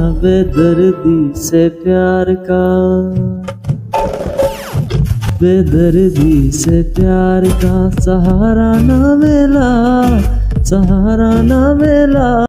बेदर्दी से प्यार का। बेदर्दी से प्यार का सहारा ना मिला सहारा ना मिला।